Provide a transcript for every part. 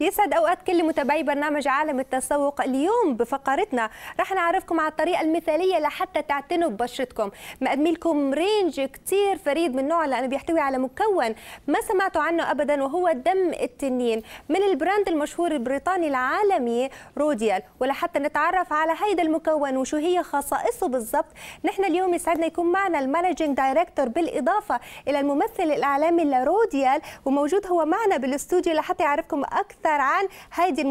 يسعد أوقات كل متابعي برنامج عالم التسوق اليوم بفقرتنا. رح نعرفكم على الطريقة المثالية لحتى تعتنوا ببشرتكم. مقدمين لكم range كثير فريد من نوعه لأنه بيحتوي على مكون ما سمعتوا عنه ابدا وهو دم التنين من ال brand المشهور البريطاني العالمي Rodial. ولحتى نتعرف على هيدا المكون وشو هي خصائصه بالضبط نحن اليوم يسعدنا يكون معنا ال managing director بالإضافة إلى الممثل الإعلامي لروديال وموجود هو معنا بالإستوديو لحتى يعرفكم أكثر Hi, An, Heidi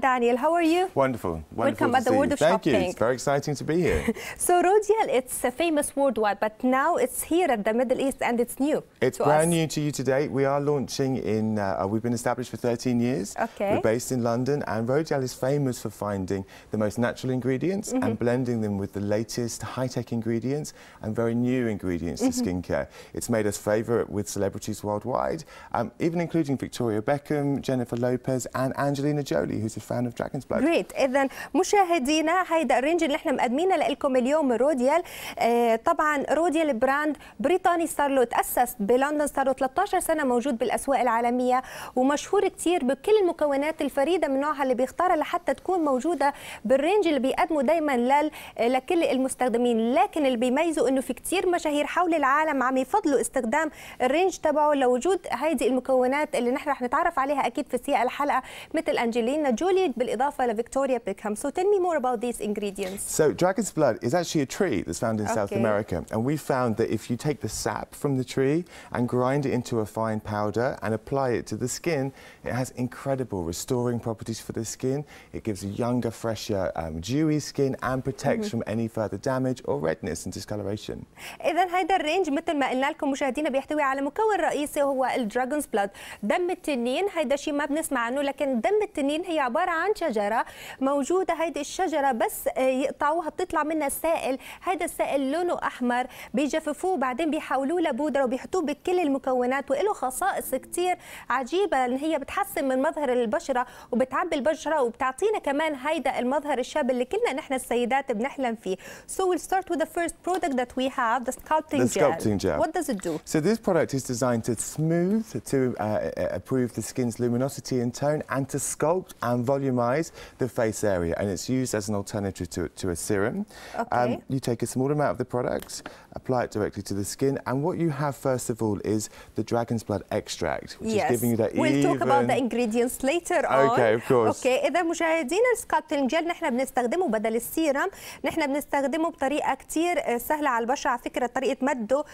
Daniel. How are you? Wonderful. Wonderful Welcome at the World of Thank Shopping. Thank you. It's very exciting to be here. so Rodial, it's a famous worldwide, but now it's here at the Middle East and it's new. It's brand us. new to you today. We are launching in, uh, we've been established for 13 years. Okay. We're based in London and Rodial is famous for finding the most natural ingredients mm -hmm. and mm-hmm. blending them with the latest high-tech ingredients and very new ingredients mm -hmm. to mm-hmm. skincare. It's made us favourite with celebrities worldwide, um, even including Victoria Beckham, Jennifer Lopez, and Angelina Jolie, who's a fan of Dragon's Blood. great اذا مشاهدينا هيدا ال range اللي إحنا مقدمينه لكم اليوم روديال. آه طبعا Rodial brand بريطاني صار له تاسس بلندن صار له 13 سنة موجود بالأسواق العالمية ومشهور كثير بكل المكونات الفريدة من نوعها اللي بيختارها لحتى تكون موجودة بال range اللي بيقدمه دائما لل لكل المستخدمين. لكن اللي بيميزه إنه في كثير مشاهير حول العالم عم يفضلوا استخدام ال range تبعه لوجود هيدي المكونات اللي نحن رح نتعرف عليها أكيد في سياق الحلقه مثل انجلينا جولي بالاضافه لفيكتوريا بيكهام so tell me more about these ingredients So dragon's blood is actually a tree that's found in South Okay. America, and we found that if you take the sap from the tree and grind it into a fine powder and apply it to the skin, it has incredible restoring properties for the skin. It gives a younger, fresher, um, dewy skin and protects from any further damage or redness and discoloration. اذا هيدا الرينج مثل ما قلنا لكم مشاهدينا بيحتوي على مكون رئيسي هو الدراجونز بلاد دم التنين هيدا شيء ما بنسمع عنه لكن دم التنين هي عبارة عن شجرة موجودة. هيدي الشجرة بس آه، يقطعوها بتطلع منها سائل هيدا السائل لونه أحمر بيجففوه بعدين بيحولوه لبودرة وبيحطوه بكل المكونات وله خصائص كتير عجيبة لأن هي بتحسن من مظهر البشرة وبتعبي البشرة وبتعطينا كمان هيدا المظهر الشاب اللي كلنا نحن السيدات بنحلم فيه. So we'll start with the first product that we have the sculpting The gel. sculpting gel. what does it do? So this product is designed to smooth, to uh, uh, improve the skin's luminosity and tone, and to sculpt and volumize the face area. And it's used as an alternative to, to a serum. Okay. Um, you take a small amount of the product, apply it directly to the skin, and what you have first of all is the dragon's blood extract, which is giving you that we'll even. talk about the ingredients later on. Okay, of course. okay إذا مشاهدينا ال sculpting gel نحن بنستخدمه بدل السيرم. نحن بنستخدمه بطريقة كثير سهلة على البشره على فكرة طريقة مده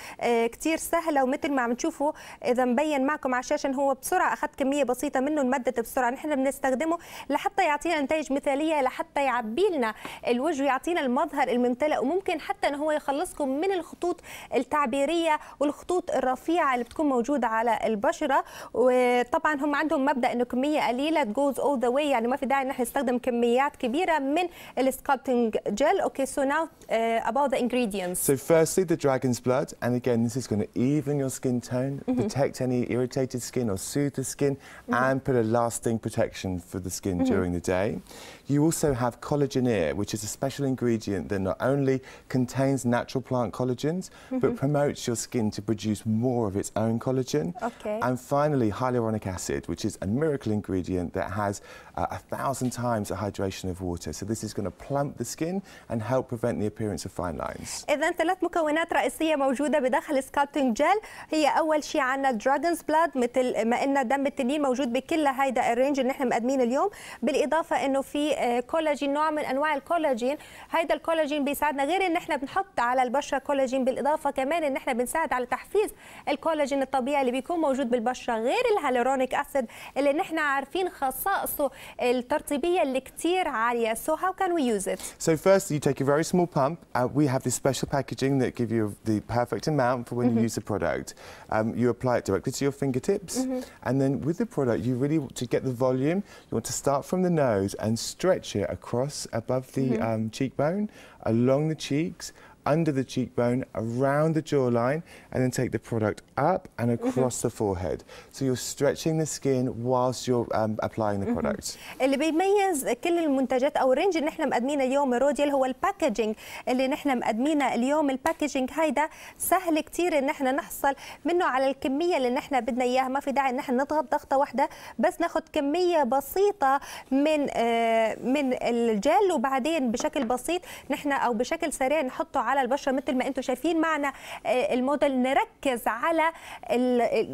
كثير سهلة. ومثل ما عم تشوفوا إذا مبين معكم على الشاشة إن هو بسرعة أخذت كمية بسيطة منه انمدت بسرعة. نحن بنستخدمه لحتى يعطينا نتائج مثالية لحتى يعبي لنا الوجه ويعطينا المظهر الممتلئ وممكن حتى انه هو يخلصكم من الخطوط التعبيريه والخطوط الرفيعه اللي بتكون موجوده على البشره وطبعا هم عندهم مبدا انه كميه قليله goes all the way يعني ما في داعي ان إحنا نستخدم كميات كبيره من السكالبتنج okay so now uh, about the ingredients So firstly, the dragon's blood, and again, this is going to even your skin tone, protect any irritated skin or soothe the skin, and put a lasting protection for the skin during the day. You also have collageneer, which is a special ingredient that not only contains natural plant collagens, but promotes your skin to produce more of its own collagen. Okay. And finally, hyaluronic acid, which is a miracle ingredient that has uh, a thousand times the hydration of water. So this is going to plump the skin and help prevent the appearance of fine lines. اذا ثلاث مكونات رئيسيه موجوده بداخل سكالبتنج جel هي اول شيء عندنا دراجونز بلاد مثل ما قلنا دم التنين موجود بكل هيدا الرينج اللي نحن مقدمين اليوم بالاضافه انه في آه، كولاجين نوع من انواع الكولاجين هيدا الكولاجين بيساعدنا غير ان احنا بنحط على البشره كولاجين بالاضافه كمان ان إحنا بنساعد على تحفيز الكولاجين الطبيعي اللي بيكون موجود بالبشره غير ال hyaluronic acid اللي نحن عارفين خصائصه الترطيبيه اللي كثير عاليه so how can we use it So first, you take a very small pump. Uh, we have this special packaging that give you the perfect amount for when you use the product. Um, you apply it directly to your fingertips, and then with the product, you really to get the volume. You want to start from the nose and stretch it across above the um, cheekbone, along the cheeks, under the cheekbone, around the jawline, and then take the product up and across the forehead. So you're stretching the skin whilst you're um, applying the product. اللي بيميز كل المنتجات أو ال range اللي إحنا مقدمينه اليوم روديال هو ال packaging اللي نحن مقدمينه اليوم ال packaging هيدا سهل كتير إن إحنا نحصل منه على الكمية اللي نحن بدنا إياها ما في داعي إن إحنا نضغط ضغطة واحدة بس ناخذ كمية بسيطة من آه، من الجل وبعدين بشكل بسيط نحن أو بشكل سريع نحطه على البشرة مثل ما أنتم شايفين. معنا آه، الموديل. نركز على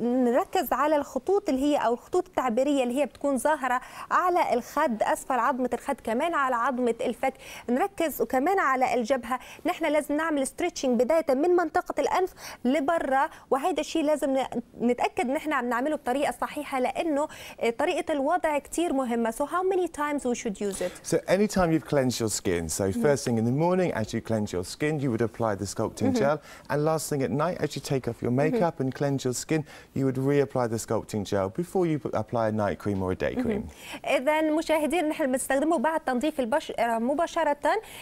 نركز على الخطوط اللي هي أو الخطوط التعبيرية اللي هي بتكون ظاهرة على الخد أسفل عظمة الخد كمان على عظمة الفك. نركز وكمان على الجبهة. نحن لازم نعمل ستريتشنج بداية من منطقة الأنف لبرا وهيدا الشيء لازم نتأكد ان إحنا عم نعمله بطريقة صحيحة لأنه آه، طريقة الوضع كثير مهمة. So how many times we should use it? So anytime you've cleansed your skin, so first thing in the morning as you cleanse your skin, you would apply the sculpting gel, and last thing at night as you take off your makeup and cleanse your skin, you would reapply the sculpting gel before you put- apply a night cream or a day cream. اذا مشاهدين نحن بنستخدمه بعد تنظيف البشره مباشره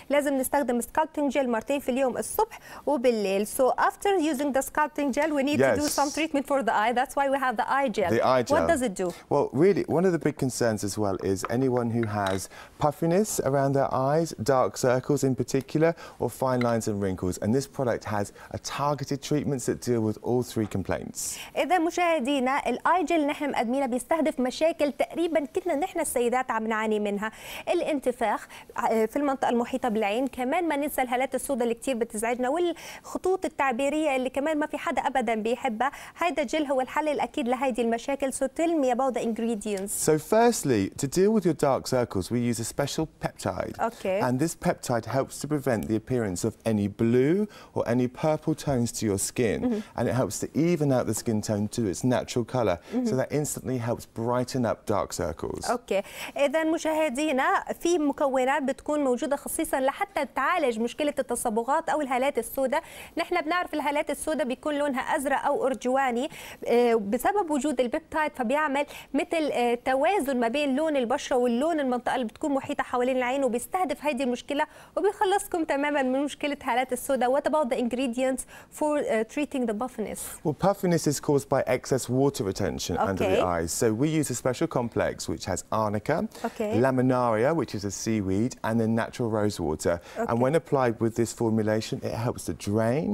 لازم نستخدم سكالبتنج جel مرتين في اليوم الصبح وبالليل so after using the sculpting gel we need to do Yes. some treatment for the eye that's why we have the eye gel The eye gel. what does it do Well, really, one of the big concerns as well is anyone who has puffiness around their eyes, dark circles in particular, or fine lines and wrinkles. And this product has a targeted treatments that deal with all three complaints. إذا مشاهدينا الاي جل نحن مقدمينها بيستهدف مشاكل تقريبا كلنا نحن السيدات عم نعاني منها الانتفاخ آه، في المنطقة المحيطة بالعين كمان ما ننسى الهالات السوداء اللي كثير بتزعجنا والخطوط التعبيرية اللي كمان ما في حدا ابدا بيحبها هيدا الجل هو الحل الأكيد لهيدي المشاكل so tell me about the ingredients So, firstly, to deal with your dark circles, we use a special peptide. Okay. And this peptide helps to prevent the appearance of any blue or any purple tones to your skin. And it helps to even out the skin tone to its natural color. So that instantly helps brighten up dark circles. okay إذا مشاهدينا في مكونات بتكون موجودة خصيصا لحتى تعالج مشكلة التصبغات أو الهالات السوداء نحن بنعرف الهالات السوداء بيكون لونها أزرق أو ارجواني آه، بسبب وجود ال peptide فبيعمل مثل آه، توازن ما بين لون البشرة واللون المنطقة اللي بتكون محيطة حوالين العين وبيستهدف هذه المشكلة وبيخلصكم تماما من مشكلة هالات السوداء what about the ingredients for uh, treating the puffiness Well, puffiness is caused by excess water retention under the Okay. eyes. So we use a special complex which has arnica, Okay. laminaria, which is a seaweed, and then natural rose water. And when applied with this formulation, it helps to drain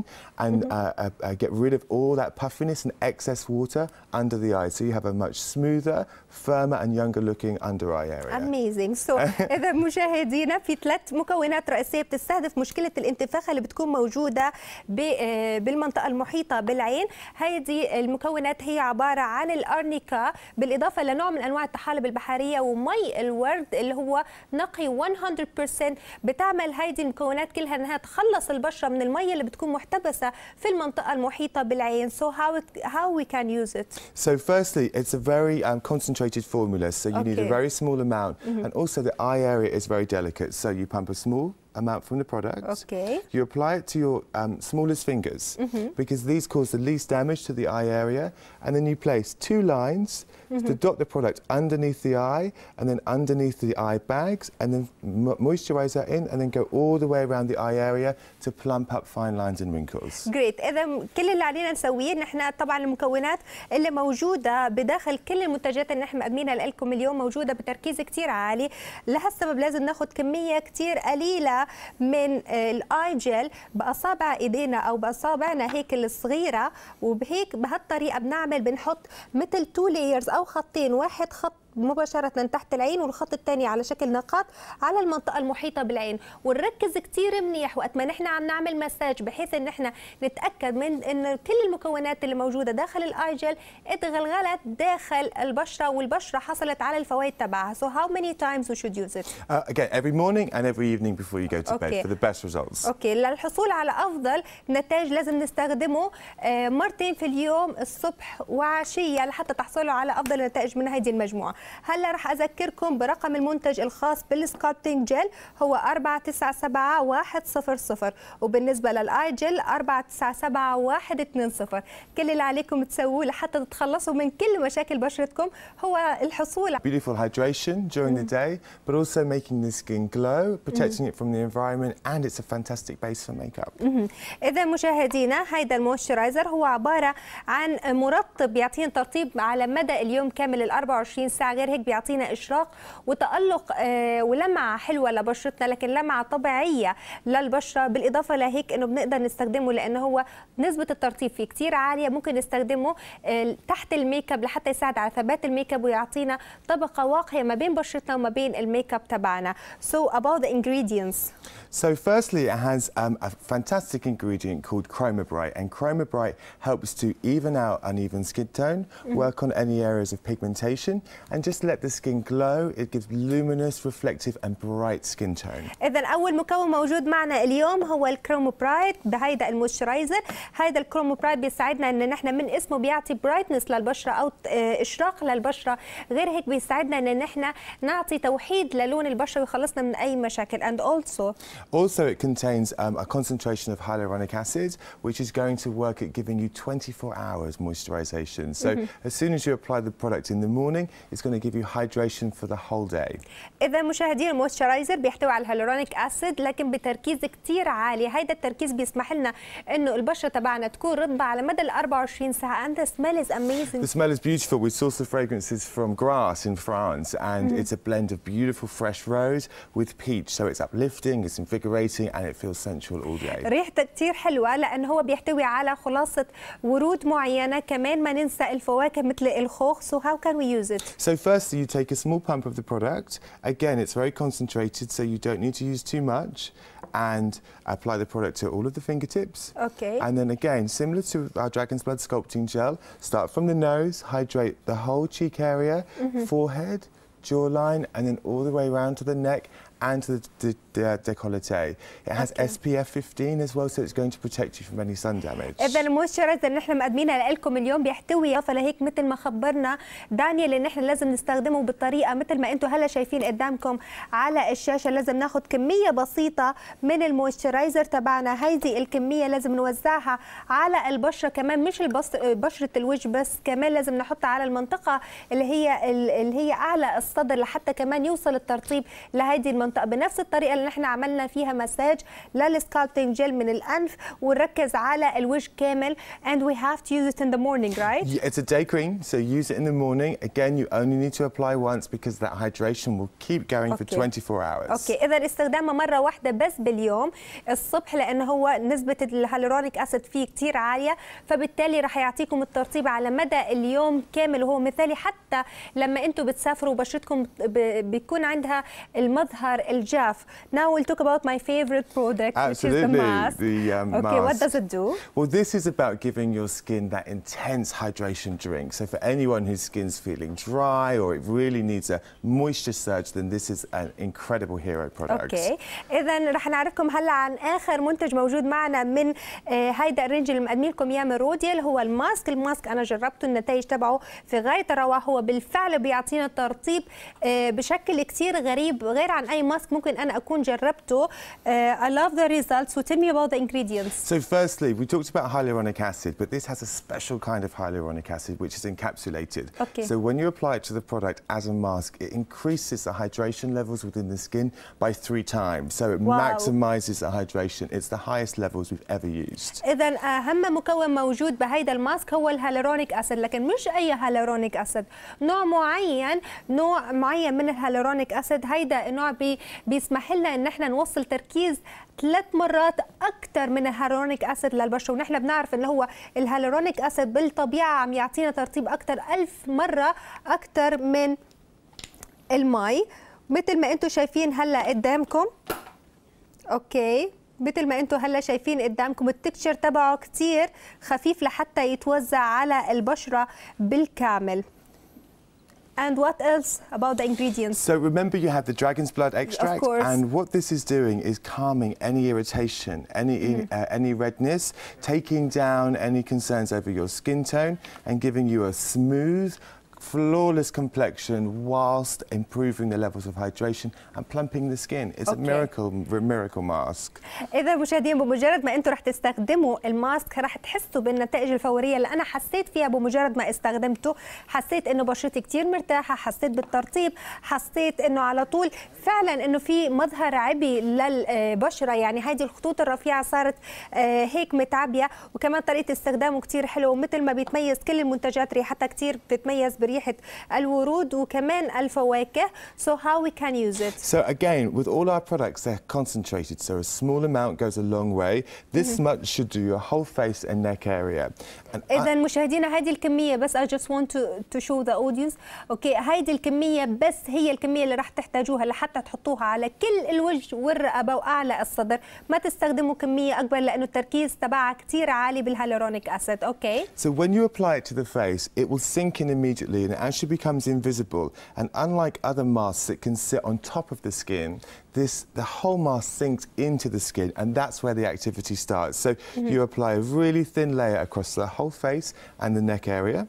and uh, uh, uh, get rid of all that puffiness and excess water under the eye. So you have a much smoother, firmer, and younger looking under eye area. اميزنج سو اذا مشاهدينا في ثلاث مكونات رئيسيه بتستهدف مشكله الانتفاخ اللي بتكون موجودة آه، بالمنطقة المحيطة بالعين. هذه المكونات هي عبارة عن الارنيكا بالإضافة لنوع من أنواع الطحالب البحرية ومي الورد اللي هو نقي 100% بتعمل هذه المكونات كلها إنها تخلص البشرة من المي اللي بتكون محتبسة في المنطقة المحيطة بالعين. So how it, how we can use it? So, firstly, it's a very um, concentrated formula, so you need a Okay. very small amount. And also, the eye area is very delicate, so you pump a small amount from the product. Okay. You apply it to your um, smallest fingers because these cause the least damage to the eye area. And then you place two lines to dot the product underneath the eye and then underneath the eye bags, and then mo- moisturize that in, and then go all the way around the eye area to plump up fine lines and wrinkles. جريت إذا كل اللي علينا نسويه نحن طبعا المكونات اللي موجودة بداخل كل المنتجات اللي نحن مقدمينها لكم اليوم موجودة بتركيز كتير عالي. لهالسبب لازم ناخذ كمية كتير قليلة من الآي جel بأصابع إيدينا أو بأصابعنا هيك الصغيرة. وبهيك بهالطريقة بنعمل بنحط مثل two layers أو خطين واحد خط مباشرة تحت العين والخط الثاني على شكل نقاط على المنطقة المحيطة بالعين ونركز كتير منيح وقت ما نحن عم نعمل مساج بحيث إن إحنا نتأكد من إن كل المكونات اللي موجودة داخل ال eye gel اتغلغلت داخل البشرة والبشرة حصلت على الفوائد تبعها so how many times we should use it Uh, again, every morning and every evening before you go to Okay. bed for the best results. Okay للحصول على أفضل نتائج لازم نستخدمه آه، مرتين في اليوم الصبح وعشية لحتى تحصلوا على أفضل نتائج من هذه المجموعة هلا رح أذكركم برقم المنتج الخاص بالسكالبتنج جل هو 497100 وبالنسبة للآي جل 497120 كل اللي عليكم تسووه لحتى تتخلصوا من كل مشاكل بشرتكم هو الحصول. Beautiful hydration during the day, but also making the skin glow, protecting it from the environment, and it's a fantastic base for makeup. إذا مشاهدينا هيدا ال moisturizer هو عبارة عن مرطب بيعطينا ترطيب على مدى اليوم كامل ال 24 ساعة. غير هيك بيعطينا إشراق وتألق آه، ولمعة حلوة لبشرتنا لكن لمعة طبيعية للبشرة بالإضافة لهيك إنه بنقدر نستخدمه لأنه هو نسبة الترطيب فيه كثير عالية. ممكن نستخدمه آه، تحت الميك اب لحتى يساعد على ثبات الميك اب ويعطينا طبقة واقية ما بين بشرتنا وما بين الميك اب تبعنا. So about the ingredients. So, firstly, it has um, a fantastic ingredient called Chromabright, and Chromabright helps to even out uneven skin tone, work on any areas of pigmentation, and just let the skin glow. It gives luminous, reflective, and bright skin tone. اذا اول مكون موجود معنا اليوم هو الكروموبرايت بهيدا المويسترايزر هيدا الكروموبرايت بيساعدنا ان نحن من اسمه بيعطي برايتنس للبشره او آه، اشراق للبشره غير هيك بيساعدنا ان نحن نعطي توحيد للون البشره ويخلصنا من اي مشاكل and also Also, it contains um, a concentration of hyaluronic acid, which is going to work at giving you 24 hours moisturization. So, as soon as you apply the product in the morning, it's going to give you hydration for the whole day. اذا مشاهدين ال moisturizer بيحتوي على ال hyaluronic acid لكن بتركيز كتير عالي هيدا التركيز بيسمح لنا انه البشره تبعنا تكون رطبه على مدى ال 24 ساعه and the smell is amazing The smell is beautiful. We source the fragrances from Grasse in France, and it's a blend of beautiful fresh rose with peach. So it's uplifting, it's invigorating, and it feels sensual all day. ريحته كتير حلوة لأن هو بيحتوي على خلاصة ورود معينة كمان ما ننسى الفواكه مثل الخوخ so how can we use it So firstly, you take a small pump of the product. Again, it's very concentrated, so you don't need to use too much. And apply the product to all of the fingertips. Okay. And then again, similar to our Dragon's Blood sculpting gel, start from the nose, hydrate the whole cheek area, mm-hmm. forehead, jawline, and then all the way around to the neck and to the, the, the décolleté. It has Okay. SPF 15 as well, so it's going to protect you from any sun damage. إذا ال moisturizer اللي نحن مقدمينها لكم اليوم بيحتوي إضافة لهيك مثل ما خبرنا دانيال إن نحن لازم نستخدمه بالطريقة مثل ما أنتم هلا شايفين قدامكم على الشاشة لازم ناخذ كمية بسيطة من ال moisturizer تبعنا هيدي الكمية لازم نوزعها على البشرة كمان مش البص... بشرة الوجه بس كمان لازم نحطها على المنطقة اللي هي اللي هي أعلى الصدر لحتى كمان يوصل الترطيب لهيدي المنطقة بنفس الطريقة اللي نحن عملنا فيها مساج لل sculpting gel من الأنف ونركز على الوجه كامل and we have to use it in the morning right Yeah, it's a day cream, so use it in the morning. Again, you only need to apply once because that hydration will keep going for Okay. 24 hours. Okay إذا استخدامها مرة واحدة بس باليوم الصبح لأنه هو نسبة ال hyaluronic acid فيه كتير عالية فبالتالي رح يعطيكم الترطيب على مدى اليوم كامل وهو مثالي حتى لما أنتم بتسافروا بشرتكم بيكون عندها المظهر الجاف now we'll talk about my favorite product which is the Absolutely, mask the, um, okay what mask. does it do Well, this is about giving your skin that intense hydration drink. So, for anyone whose skin's feeling dry or it really needs a moisture surge, then this is an incredible hero product. أوكي اذا رح نعرفكم هلا عن اخر منتج موجود معنا من آه، هيدا ال range اللي مقدمين لكم اياه من روديال هو ال mask ال mask أنا جربته النتائج تبعه في غايه الروعه هو بالفعل بيعطينا ترطيب آه، بشكل كتير غريب غير عن اي mask ممكن أنا اكون جربته آه، I love the results so tell me about the ingredients So, firstly, we talked about hyaluronic acid, but this has a special kind of hyaluronic acid which is encapsulated. Okay. So, when you apply it to the product as a mask, it increases the hydration levels within the skin by three times. So, it Wow. maximizes the hydration. It's the highest levels we've ever used. اذا اهم مكون موجود بهيدا ال mask هو ال hyaluronic acid لكن مش اي hyaluronic acid نوع معين نوع معين من ال hyaluronic acid هيدا النوع بي بيسمح لنا إن إحنا نوصل تركيز ثلاث مرات أكثر من ال hyaluronic acid للبشرة. ونحن بنعرف انه هو ال hyaluronic acid بالطبيعة عم يعطينا ترطيب أكثر ألف مرة أكثر من المي. مثل ما أنتم شايفين هلأ قدامكم أوكي. مثل ما أنتم هلأ شايفين قدامكم التكتشر تبعه كتير خفيف لحتى يتوزع على البشرة بالكامل. And what else about the ingredients? So remember you have the dragon's blood extract course. and what this is doing is calming any irritation, any uh, any redness, taking down any concerns over your skin tone and giving you a smooth flawless complexion whilst improving the levels of hydration and plumping the skin. It's Okay. a miracle, miracle mask. إذا مشاهدين بمجرد ما أنتم رح تستخدموا الماسك رح تحسوا بالنتائج الفورية اللي أنا حسيت فيها بمجرد ما استخدمته حسيت إنه بشرتي كتير مرتاحة حسيت بالترطيب حسيت إنه على طول فعلا إنه في مظهر عبي للبشرة يعني هذه الخطوط الرفيعة صارت آه، هيك متعبية وكمان طريقة استخدامه كتير حلوة ومثل ما بيتميز كل المنتجات ريحتها كتير بتتميز بريحه الورود وكمان الفواكه so how we can use it So again, with all our products, they're concentrated. So a small amount goes a long way. This much should do your whole face and neck area. And I- اذا مشاهدينا هذه الكميه بس I just want to to show the audience اوكي هذه الكميه بس هي الكميه اللي راح تحتاجوها لحتى تحطوها على كل الوجه والرقبه واعلى الصدر ما تستخدموا كميه اكبر لانه التركيز تبعها كثير عالي بالهالورونيك اسيد اوكي So when you apply it to the face, it will sink in immediately and it actually becomes invisible. And unlike other masks that can sit on top of the skin, this the whole mask sinks into the skin and that's where the activity starts. So mm-hmm. you apply a really thin layer across the whole face and the neck area.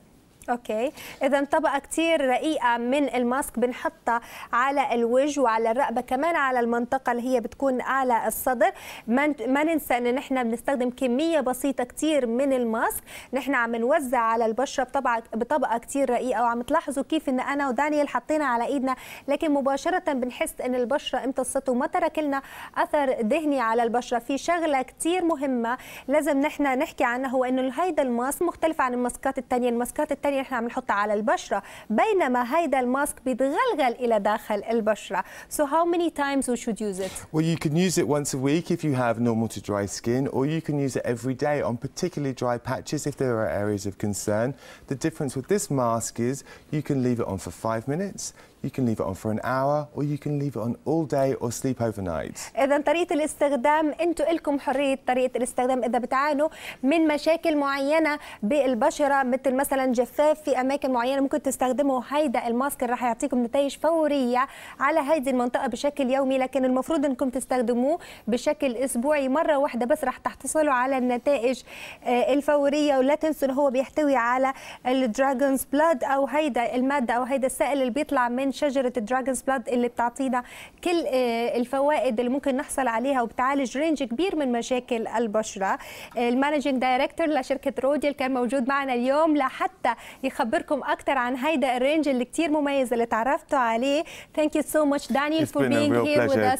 أوكي. إذا طبقه كثير رقيقة من الماسك بنحطها على الوجه وعلى الرقبة كمان على المنطقة اللي هي بتكون اعلى الصدر. ما ما ننسى إن نحن بنستخدم كمية بسيطة كثير من الماسك. نحن عم نوزع على البشرة بطبقه بطبقة كثير رقيقة. وعم تلاحظوا كيف إن أنا ودانيال حطينا على إيدنا لكن مباشرة بنحس إن البشرة امتصت وما ترك لنا أثر دهني على البشرة. في شغلة كثير مهمة لازم نحن نحكي عنها هو إنه هيدا الماسك مختلف عن الماسكات الثانية الماسكات الثانية نحن عم نحطها على البشره بينما هيدا الماسك بيتغلغل الى داخل البشره so how many times we should use it Well, you can use it once a week if you have normal to dry skin, or you can use it every day on particularly dry patches if there are areas of concern. The difference with this mask is you can leave it on for five minutes, you can leave it on for an hour, or you can leave it on all day or sleep overnight. اذا طريقة الاستخدام أنتم لكم حرية طريقة الاستخدام إذا بتعانوا من مشاكل معينة بالبشرة مثل مثلا جفاف في أماكن معينة ممكن تستخدموا هيدا الماسك اللي راح يعطيكم نتائج فورية على هذه المنطقة بشكل يومي لكن المفروض إنكم تستخدموه بشكل أسبوعي مرة واحدة بس راح تحصلوا على النتائج آه، الفورية ولا تنسوا هو بيحتوي على ال dragon's blood أو هيدا المادة أو هيدا السائل اللي بيطلع من شجرة ال dragon's blood اللي بتعطينا كل آه، الفوائد اللي ممكن نحصل عليها وبتعالج range كبير من مشاكل البشرة. ال managing director لشركة روديال كان موجود معنا اليوم لحتى يخبركم أكثر عن هيدا ال range اللي كثير مميز اللي تعرفتوا عليه. Thank you so much دانيال for you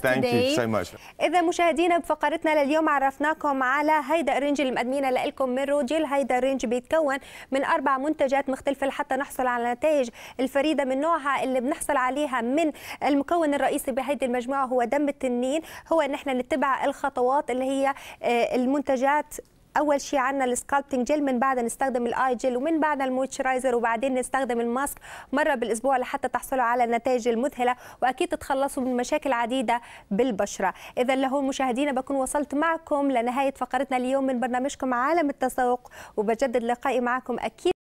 today. so much. إذا مشاهدينا بفقرتنا لليوم عرفناكم على هيدا ال range اللي مقدمينه لكم من روديال هيدا ال range بيتكون من أربع منتجات مختلفة لحتى نحصل على نتائج الفريدة من نوعها اللي بنحصل عليها من المكون الرئيسي بهيدي المجموعة هو دم التنين. هو إن إحنا نتبع الخطوات اللي هي آه، المنتجات. أول شيء عندنا ال sculpting gel من بعدها نستخدم ال eye gel ومن بعدها ال moisturizer وبعدين نستخدم ال mask مرة بالأسبوع لحتى تحصلوا على النتائج المذهلة وأكيد تتخلصوا من مشاكل عديدة بالبشرة. إذا لهون مشاهدينا بكون وصلت معكم لنهاية فقرتنا اليوم من برنامجكم عالم التسوق وبجدد لقائي معكم أكيد